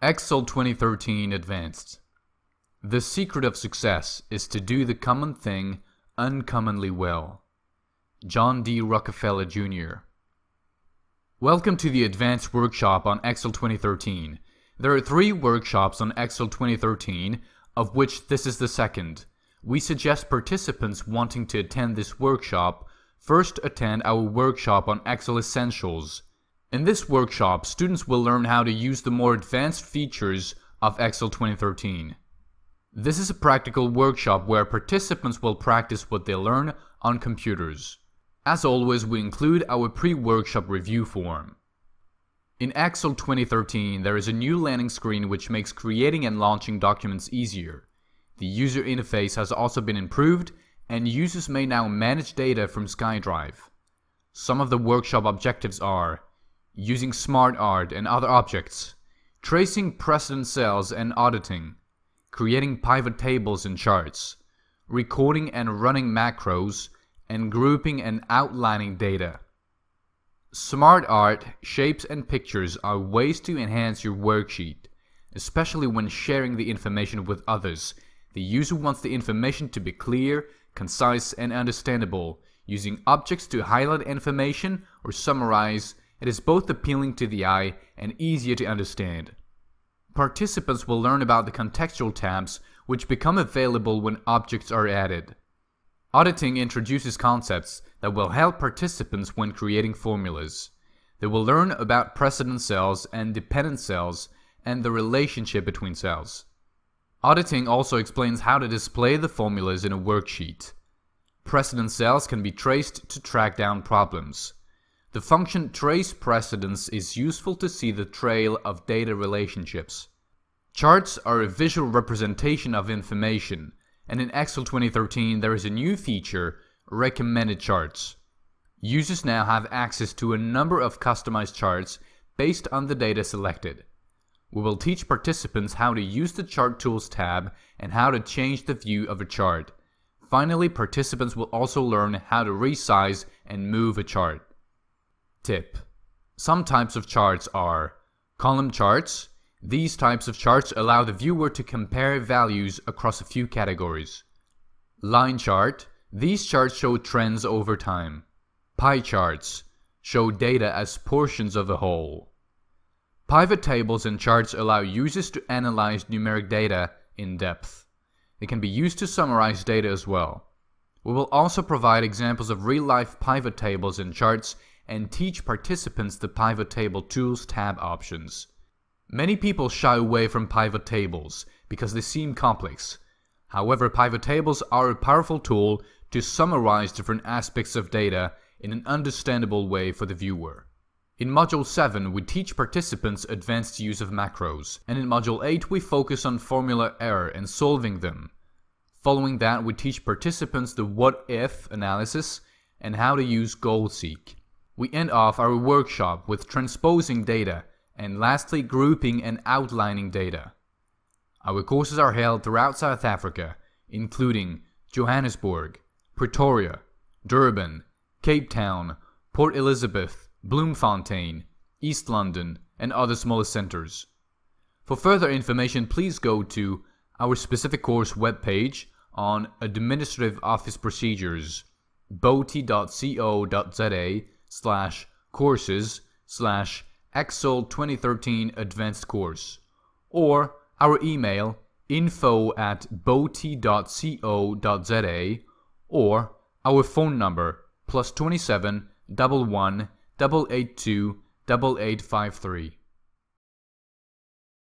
Excel 2013 Advanced The secret of success is to do the common thing uncommonly well. John D. Rockefeller Jr. Welcome to the Advanced Workshop on Excel 2013. There are three workshops on Excel 2013, of which this is the second. We suggest participants wanting to attend this workshop first attend our workshop on Excel Essentials. In this workshop, students will learn how to use the more advanced features of Excel 2013. This is a practical workshop where participants will practice what they learn on computers. As always, we include our pre-workshop review form. In Excel 2013, there is a new landing screen which makes creating and launching documents easier. The user interface has also been improved and users may now manage data from SkyDrive. Some of the workshop objectives are using SmartArt and other objects, tracing precedent cells and auditing, creating pivot tables and charts, recording and running macros, and grouping and outlining data. SmartArt, shapes and pictures are ways to enhance your worksheet, especially when sharing the information with others. The user wants the information to be clear, concise, and understandable, using objects to highlight information or summarize it is both appealing to the eye and easier to understand. Participants will learn about the contextual tabs which become available when objects are added. Auditing introduces concepts that will help participants when creating formulas. They will learn about precedent cells and dependent cells and the relationship between cells. Auditing also explains how to display the formulas in a worksheet. Precedent cells can be traced to track down problems. The function trace precedents is useful to see the trail of data relationships. Charts are a visual representation of information, and in Excel 2013 there is a new feature, Recommended Charts. Users now have access to a number of customized charts based on the data selected. We will teach participants how to use the Chart Tools tab and how to change the view of a chart. Finally, participants will also learn how to resize and move a chart. Tip. Some types of charts are column charts. These types of charts allow the viewer to compare values across a few categories. Line chart. These charts show trends over time. Pie charts show data as portions of a whole. Pivot tables and charts allow users to analyze numeric data in depth. They can be used to summarize data as well. We will also provide examples of real-life pivot tables and charts and teach participants the Pivot Table Tools tab options. Many people shy away from pivot tables because they seem complex. However, pivot tables are a powerful tool to summarize different aspects of data in an understandable way for the viewer. In Module 7, we teach participants advanced use of macros, and in Module 8 we focus on formula error and solving them. Following that, we teach participants the what-if analysis and how to use goal-seek. We end off our workshop with transposing data and lastly grouping and outlining data. Our courses are held throughout South Africa, including Johannesburg, Pretoria, Durban, Cape Town, Port Elizabeth, Bloemfontein, East London, and other smaller centers. For further information, please go to our specific course webpage on Administrative Office Procedures, boti.co.za slash courses slash Excel 2013 Advanced Course or our email info at boti.co.za or our phone number plus 27 11 882 8853.